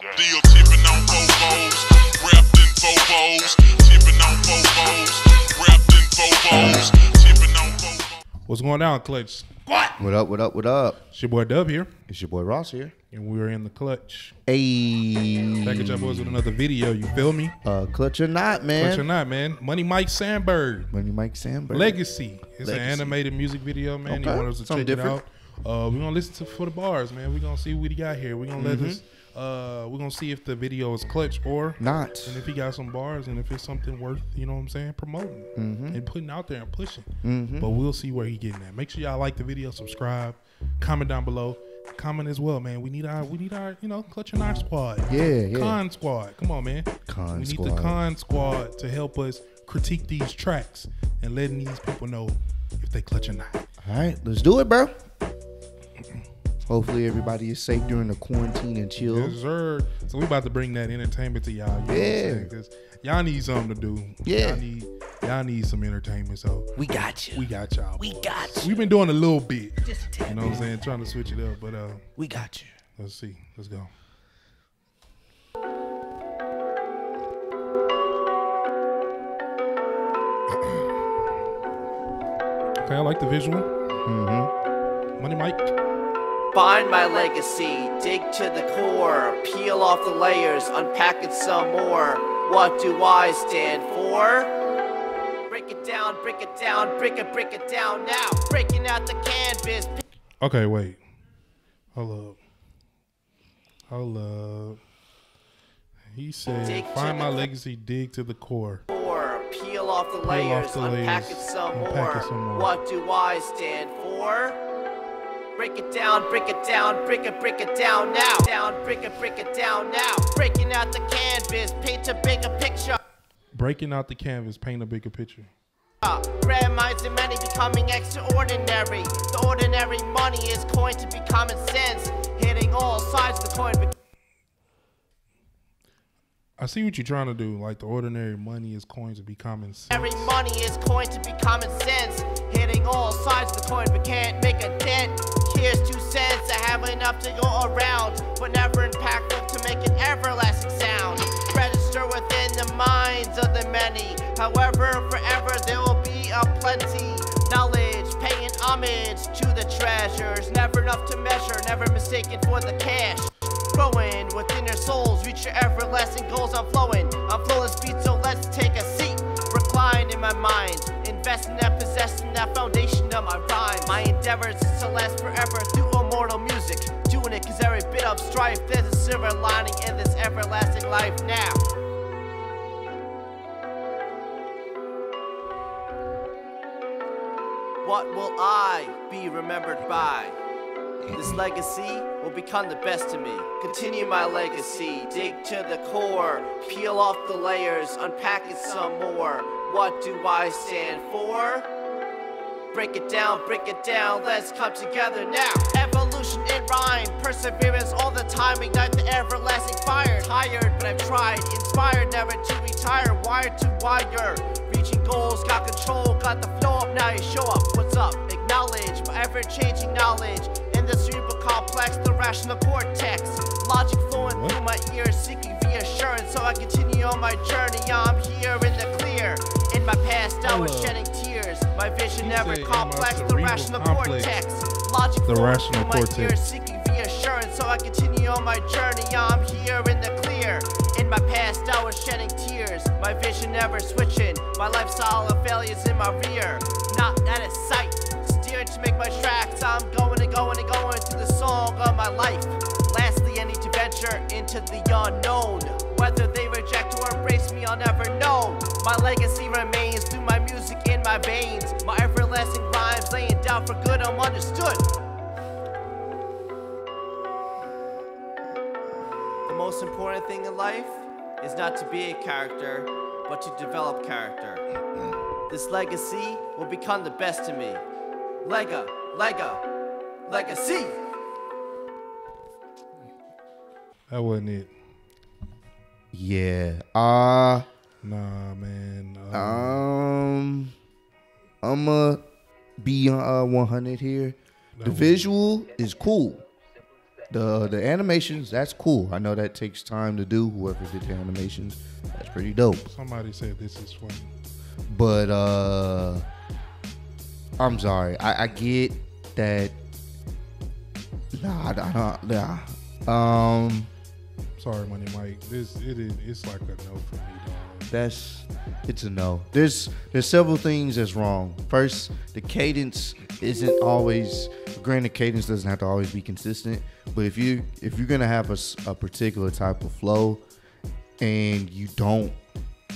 Deal tipping on Bobos, wrapped in Bobos, tipping on Bobos, wrapped in Bobos, tipping on Bobos. What's going on, Clutch? What What up? What up? What up? It's your boy Dub here, It's your boy Ross here. and we're in the Clutch. Hey, Package up boys with another video. You feel me? uh, clutch or not, man? Clutch or not, man? Money Mike Sandberg. Money Mike Sandberg. Legacy. It's an animated music video, man. Okay. You want us to Something check different. it out. Uh, we're gonna listen to for the bars, man. We're gonna see what he got here. We're gonna Mm-hmm. let us. Uh, we're gonna see if the video is clutch or Not. and if he got some bars and if it's something worth, you know what I'm saying, promoting and putting out there and pushing. But we'll see where he getting at. Make sure y'all like the video, subscribe, comment down below, comment as well, man. We need our, we need our, you know, clutch in our squad. Yeah, yeah. Con squad. Come on, man. Con we need squad. the con squad to help us critique these tracks and letting these people know if they clutch or not. All right, let's do it, bro. Hopefully everybody is safe during the quarantine and chill. Yes, sir. So we about to bring that entertainment to y'all. You know what I'm Yeah. saying? 'Cause y'all need something to do. Yeah. Y'all need, y'all need some entertainment. So We got you. we got y'all. We got you. We've been doing a little bit. Just a tad You know what I'm saying? Trying to switch it up, but uh, We got you. let's see. Let's go. okay, I like the visual. Mm-hmm. Money Mike. Find my legacy, dig to the core, peel off the layers, unpack it some more. What do I stand for? Break it down, break it down, break it, break it down now. Breaking out the canvas, Okay, wait. Hold up. Hold up. He said, Dig "Find my legacy, dig to the core." core, peel off the off layers, the unpack layers, it unpack it some more. What do I stand for? Break it down, break it down, break it, break it down now. Down, break it, break it down now. Breaking out the canvas, paint a bigger picture. Breaking out the canvas, paint a bigger picture. Uh, grand minds and many becoming extraordinary. The ordinary money is coined to be common sense, hitting all sides of the coin. I see what you're trying to do. Like the ordinary money is coins to be common sense. Every money is coin to be common sense, hitting all sides of the coin, but can't make a dent. Here's two cents, I have enough to go around, but never impactful to make an everlasting sound. Register within the minds of the many. However, forever there will be a plenty. Knowledge, paying homage to the treasures, never enough to measure, never mistaken for the cash. Growing within your souls, reach your everlasting goals. I'm flowing, I'm flowing speed, so let's take a seat. Recline in my mind, invest in that, possessing that foundation of my rhyme. My endeavors is to last forever through immortal music. Doing it cause every bit of strife, there's a silver lining in this everlasting life now. What will I be remembered by? This legacy will become the best of me. Continue my legacy, dig to the core, peel off the layers, unpack it some more. What do I stand for? Break it down, break it down, let's come together now. Evolution in rhyme, perseverance all the time, ignite the everlasting fire. Tired, but I've tried, inspired never to retire, wired to wire. Reaching goals, got control, got the flow up, now you show up. What's up? Acknowledge my ever changing knowledge. Complex, the rational cortex. Logic flowing through my ears, seeking reassurance, so I continue on my journey. I'm here in the clear. In my past, I was shedding tears. My vision never complex, the rational complex. cortex. Logic The flowing rational through my cortex. ears, seeking reassurance, so I continue on my journey. I'm here in the clear. In my past, I was shedding tears. My vision never switching. My lifestyle of failures in my rear. Not out of sight. Steering to make my tracks. I'm going and going and going through the song of my life. Lastly, I need to venture into the unknown. Whether they reject or embrace me, I'll never know. My legacy remains through my music in my veins. My everlasting rhymes laying down for good, I'm understood. The most important thing in life is not to be a character, but to develop character. This legacy will become the best to me. Lega, lega, legacy. That wasn't it. Yeah. Uh Nah, man. Uh, um I'ma be uh 100 here. The visual is cool. the the animations that's cool. I know that takes time to do. Whoever did the animations, that's pretty dope. Somebody said this is funny. But uh I'm sorry. I, I get that. Nah, I don't. Nah. Um, Sorry, Money Mike. This it is. It's like a no for me, dog. that's it's a no. There's there's several things that's wrong. First, the cadence isn't always. Granted, cadence doesn't have to always be consistent. But if you if you're gonna have a, a particular type of flow, and you don't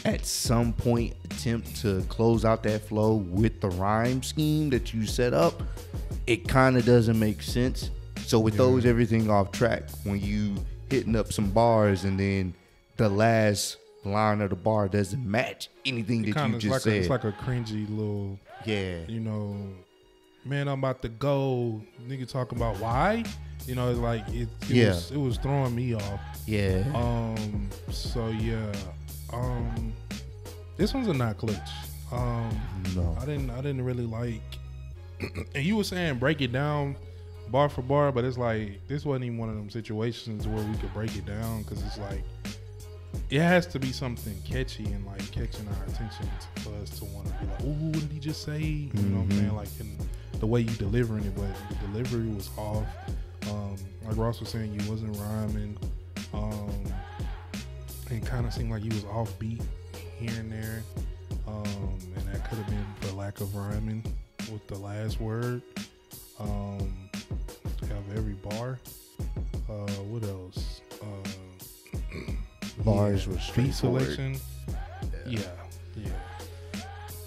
at some point attempt to close out that flow with the rhyme scheme that you set up, it kind of doesn't make sense. So it throws everything off track when you hitting up some bars and then the last line of the bar doesn't match anything that you just like said. a, it's like a cringy little. yeah, You know, man, I'm about to go. Nigga talk about why. You know, it's like it. it Yeah. Was, it was throwing me off. yeah. Um. So yeah. Um. This one's a not clutch. Um. no, I didn't. I didn't really like. and you were saying break it down, bar for bar, but it's like this wasn't even one of them situations where we could break it down because it's like it has to be something catchy and like catching our attention for us to want to be like, "Ooh, what did he just say?" You know what I'm saying? Like in the way you delivering it, but the delivery was off. Um, like Ross was saying, you wasn't rhyming. Um, and kind of seemed like you was off beat here and there. Um, and that could have been for lack of rhyming with the last word. Um, have every bar. Uh, what else? Uh, Bars yeah, beat straightforward. selection. Yeah, yeah.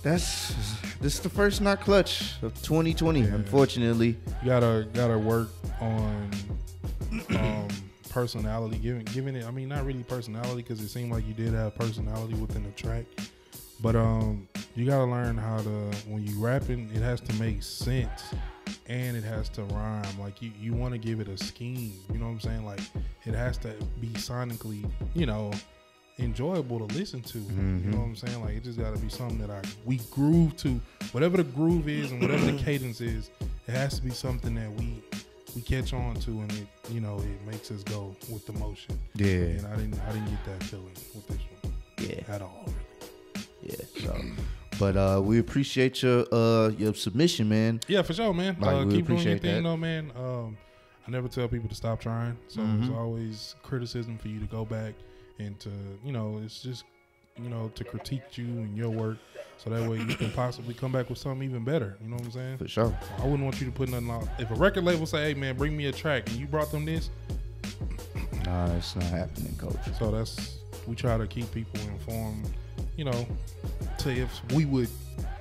That's this is the first not clutch of 2020. Unfortunately, You gotta gotta work on personality. Giving giving it. I mean, not really personality because it seemed like you did have personality within the track. But um, you gotta learn how to when you rapping, it has to make sense and it has to rhyme. Like you, you want to give it a scheme. You know what I'm saying? Like it has to be sonically, you know, enjoyable to listen to. You know what I'm saying? Like it just got to be something that I we groove to. Whatever the groove is and whatever the cadence is, it has to be something that we we catch on to and it you know it makes us go with the motion. yeah, And I didn't I didn't get that feeling with this one yeah. at all. Really. Yeah. So, but uh, we appreciate your uh your submission, man. Yeah, for sure, man. Like, uh, we keep doing your thing, that. though, man. Um, I never tell people to stop trying. So Mm-hmm. there's always criticism for you to go back and to, you know, it's just, you know, to critique you and your work, so that way you can possibly come back with something even better. You know what I'm saying? For sure. I wouldn't want you to put nothing out. If a record label say, "Hey, man, bring me a track," and you brought them this, Nah, it's not happening, coach. so that's we try to keep people informed. You know, to if we would,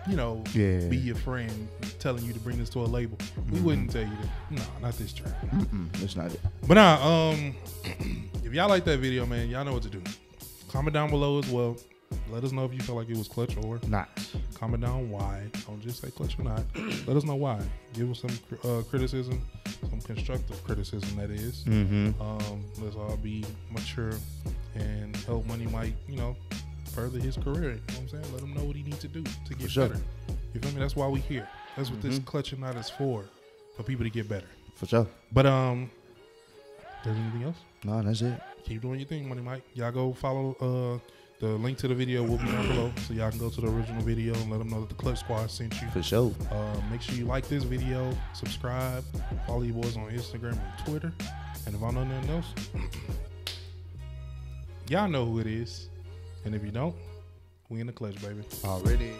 you know, Yeah. be your friend, telling you to bring this to a label, we wouldn't tell you that. No, not this track. Mm-mm, it's not it. But nah, um, if y'all like that video, man, y'all know what to do. Comment down below as well. Let us know if you felt like it was clutch or Not. comment down why. Don't just say clutch or not. Let us know why. Give us some uh, criticism, some constructive criticism that is. Mm-hmm. Um, let's all be mature and help Money Mike, you know, further his career. You know what I'm saying? Let him know what he needs to do to get sure. better. You feel me? That's why we here. That's what this clutch or not is for, for people to get better. For sure. But um, there's anything else? No, that's it. keep doing your thing, Money Mike. Y'all go follow uh the link to the video will be down below, so y'all can go to the original video and let them know that the Clutch Squad sent you. For sure. Uh, make sure you like this video, subscribe, follow your boys on Instagram and Twitter, and if I know nothing else, y'all know who it is, and if you don't, we in the clutch, baby. Already.